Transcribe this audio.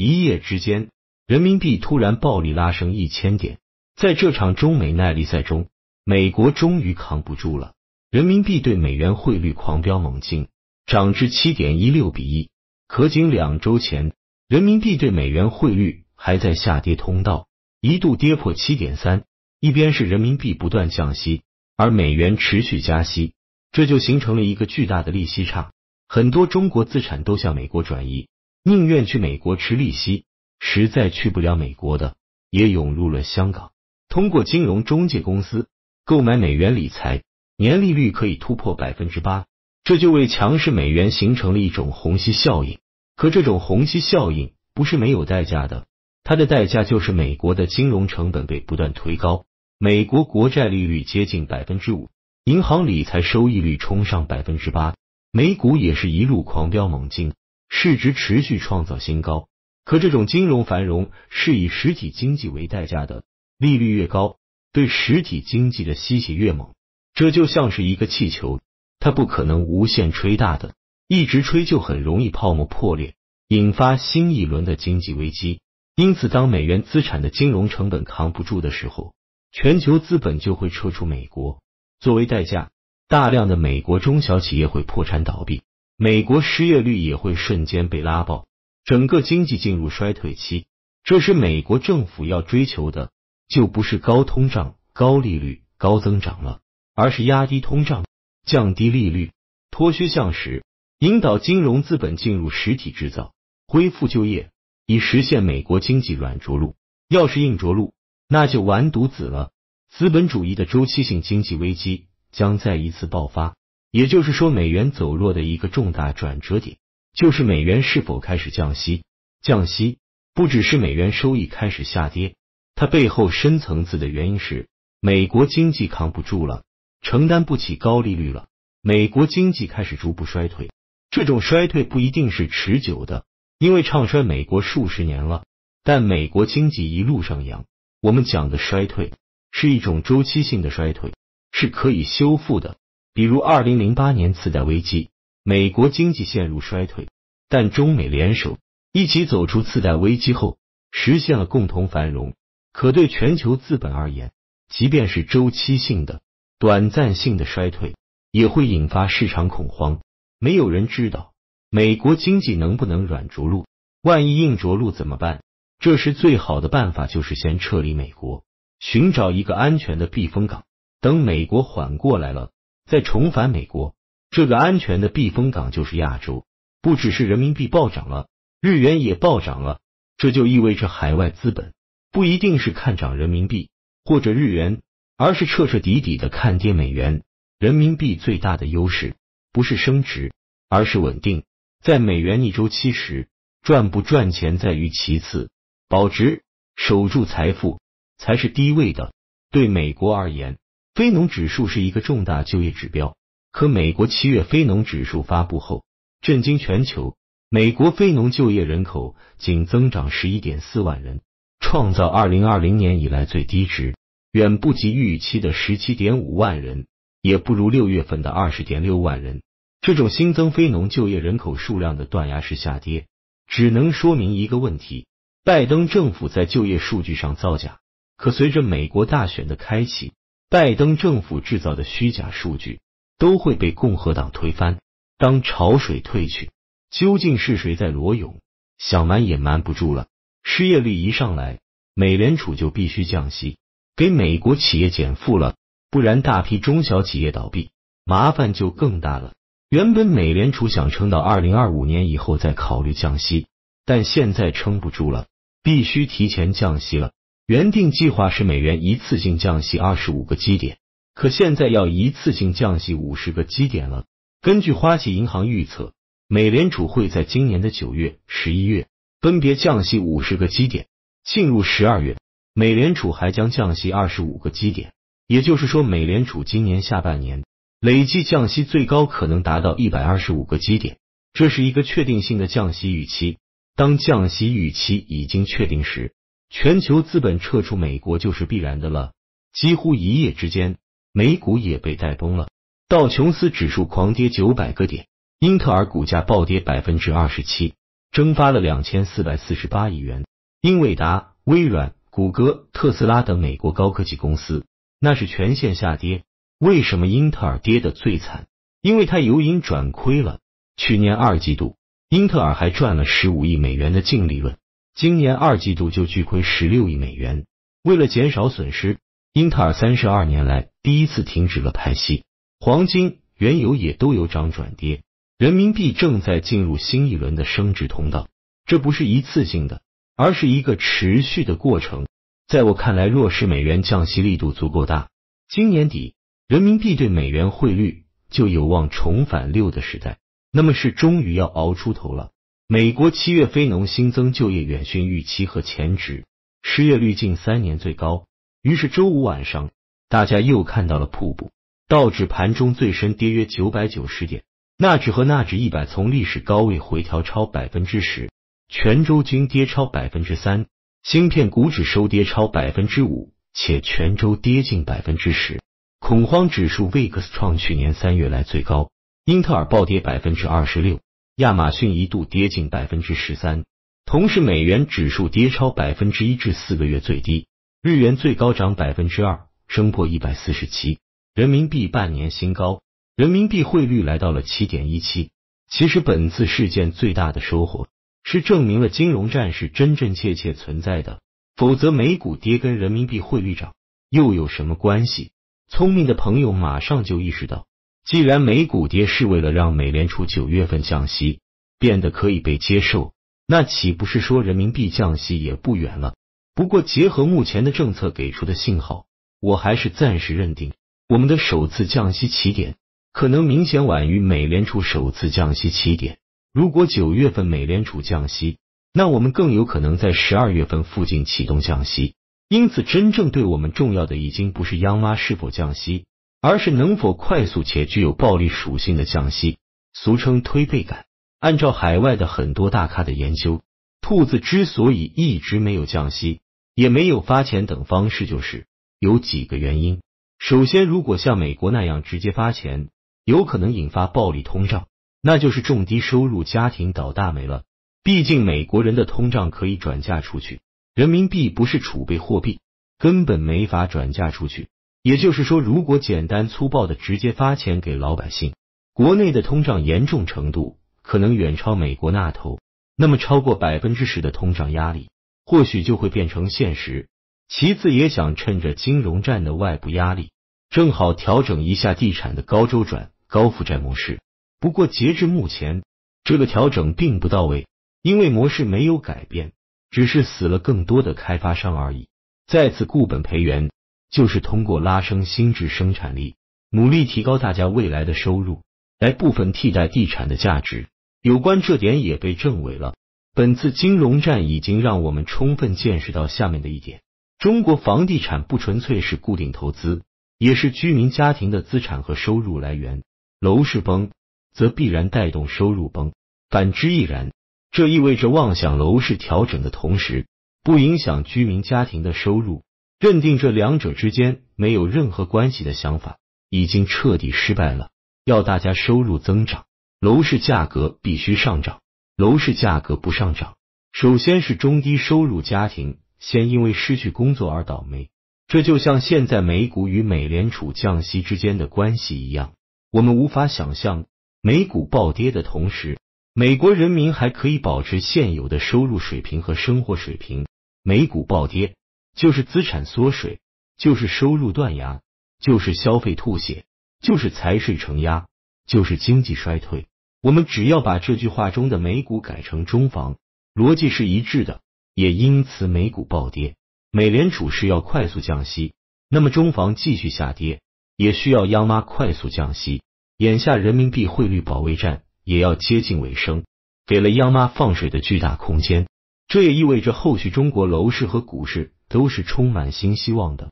一夜之间，人民币突然暴力拉升一千点。在这场中美耐力赛中，美国终于扛不住了，人民币对美元汇率狂飙猛进，涨至七点一六比一。可仅两周前，人民币对美元汇率还在下跌通道，一度跌破七点三。一边是人民币不断降息，而美元持续加息，这就形成了一个巨大的利息差。很多中国资产都向美国转移，宁愿去美国吃利息，实在去不了美国的，也涌入了香港。通过金融中介公司购买美元理财，年利率可以突破百分之八，这就为强势美元形成了一种虹吸效应。可这种虹吸效应不是没有代价的，它的代价就是美国的金融成本被不断推高。美国国债利率接近百分之五，银行理财收益率冲上百分之八，美股也是一路狂飙猛进，市值持续创造新高。可这种金融繁荣是以实体经济为代价的，利率越高，对实体经济的吸血越猛。这就像是一个气球，它不可能无限吹大的，一直吹就很容易泡沫破裂，引发新一轮的经济危机。因此，当美元资产的金融成本扛不住的时候，全球资本就会撤出美国，作为代价，大量的美国中小企业会破产倒闭，美国失业率也会瞬间被拉爆，整个经济进入衰退期。这时，美国政府要追求的就不是高通胀、高利率、高增长了，而是压低通胀、降低利率、脱虚向实，引导金融资本进入实体制造，恢复就业，以实现美国经济软着陆。要是硬着陆，那就完犊子了，资本主义的周期性经济危机将再一次爆发。也就是说，美元走弱的一个重大转折点，就是美元是否开始降息。降息不只是美元收益开始下跌，它背后深层次的原因是美国经济扛不住了，承担不起高利率了，美国经济开始逐步衰退。这种衰退不一定是持久的，因为唱衰美国数十年了，但美国经济一路上扬。我们讲的衰退是一种周期性的衰退，是可以修复的。比如二零零八年次贷危机，美国经济陷入衰退，但中美联手一起走出次贷危机后，实现了共同繁荣。可对全球资本而言，即便是周期性的、短暂性的衰退，也会引发市场恐慌。没有人知道美国经济能不能软着陆，万一硬着陆怎么办？这时最好的办法就是先撤离美国，寻找一个安全的避风港，等美国缓过来了，再重返美国。这个安全的避风港就是亚洲。不只是人民币暴涨了，日元也暴涨了，这就意味着海外资本不一定是看涨人民币或者日元，而是彻彻底底的看跌美元。人民币最大的优势不是升值，而是稳定。在美元逆周期时，赚不赚钱在于其次。保值、守住财富才是第一位的。对美国而言，非农指数是一个重大就业指标。可美国七月非农指数发布后，震惊全球。美国非农就业人口仅增长十一点四万人，创造二零二零年以来最低值，远不及预期的十七点五万人，也不如六月份的二十点六万人。这种新增非农就业人口数量的断崖式下跌，只能说明一个问题。拜登政府在就业数据上造假，可随着美国大选的开启，拜登政府制造的虚假数据都会被共和党推翻。当潮水退去，究竟是谁在裸泳？想瞒也瞒不住了。失业率一上来，美联储就必须降息，给美国企业减负了，不然大批中小企业倒闭，麻烦就更大了。原本美联储想撑到二零二五年以后再考虑降息，但现在撑不住了。必须提前降息了。原定计划是美元一次性降息二十五个基点，可现在要一次性降息五十个基点了。根据花旗银行预测，美联储会在今年的九月、十一月分别降息五十个基点。进入十二月，美联储还将降息二十五个基点。也就是说，美联储今年下半年累计降息最高可能达到一百二十五个基点，这是一个确定性的降息预期。当降息预期已经确定时，全球资本撤出美国就是必然的了。几乎一夜之间，美股也被带崩了，道琼斯指数狂跌九百个点，英特尔股价暴跌百分之二十七，蒸发了两千四百四十八亿元。英伟达、微软、谷歌、特斯拉等美国高科技公司那是全线下跌。为什么英特尔跌得最惨？因为它由盈转亏了。去年二季度，英特尔还赚了十五亿美元的净利润，今年二季度就巨亏十六亿美元。为了减少损失，英特尔三十二年来第一次停止了派息。黄金、原油也都有涨转跌。人民币正在进入新一轮的升值通道，这不是一次性的，而是一个持续的过程。在我看来，若是美元降息力度足够大，今年底人民币对美元汇率就有望重返六的时代，那么是终于要熬出头了。美国七月非农新增就业远逊预期和前值，失业率近三年最高。于是周五晚上，大家又看到了瀑布，道指盘中最深跌约九百九十点。纳指和纳指一百从历史高位回调超百分之十，全周均跌超百分之三。芯片股指收跌超百分之五，且全周跌近百分之十。恐慌指数 VIX 创去年三月来最高。英特尔暴跌百分之二十六，亚马逊一度跌近百分之十三。同时，美元指数跌超百分之一至四个月最低。日元最高涨百分之二，升破一百四十七。人民币半年新高。人民币汇率来到了七点一七。其实本次事件最大的收获是证明了金融战是真真切切存在的，否则美股跌跟人民币汇率涨又有什么关系？聪明的朋友马上就意识到，既然美股跌是为了让美联储九月份降息变得可以被接受，那岂不是说人民币降息也不远了？不过结合目前的政策给出的信号，我还是暂时认定我们的首次降息起点。可能明显晚于美联储首次降息起点。如果九月份美联储降息，那我们更有可能在十二月份附近启动降息。因此，真正对我们重要的已经不是央妈是否降息，而是能否快速且具有暴力属性的降息，俗称推背感。按照海外的很多大咖的研究，兔子之所以一直没有降息，也没有发钱等方式，就是有几个原因。首先，如果像美国那样直接发钱，有可能引发暴力通胀，那就是中低收入家庭倒大霉了。毕竟美国人的通胀可以转嫁出去，人民币不是储备货币，根本没法转嫁出去。也就是说，如果简单粗暴的直接发钱给老百姓，国内的通胀严重程度可能远超美国那头，那么超过百分之十的通胀压力或许就会变成现实。其次，也想趁着金融战的外部压力，正好调整一下地产的高周转。高负债模式，不过截至目前，这个调整并不到位，因为模式没有改变，只是死了更多的开发商而已。再次固本培元，就是通过拉升新质生产力，努力提高大家未来的收入，来部分替代地产的价值。有关这点也被证伪了。本次金融战已经让我们充分见识到下面的一点：中国房地产不纯粹是固定投资，也是居民家庭的资产和收入来源。楼市崩，则必然带动收入崩，反之亦然。这意味着妄想楼市调整的同时，不影响居民家庭的收入，认定这两者之间没有任何关系的想法，已经彻底失败了。要大家收入增长，楼市价格必须上涨。楼市价格不上涨，首先是中低收入家庭先因为失去工作而倒霉。这就像现在美股与美联储降息之间的关系一样。我们无法想象，美股暴跌的同时，美国人民还可以保持现有的收入水平和生活水平。美股暴跌就是资产缩水，就是收入断崖，就是消费吐血，就是财税承压，就是经济衰退。我们只要把这句话中的美股改成中房，逻辑是一致的。也因此，美股暴跌，美联储是要快速降息，那么中房继续下跌。也需要央妈快速降息，眼下人民币汇率保卫战也要接近尾声，给了央妈放水的巨大空间。这也意味着后续中国楼市和股市都是充满新希望的。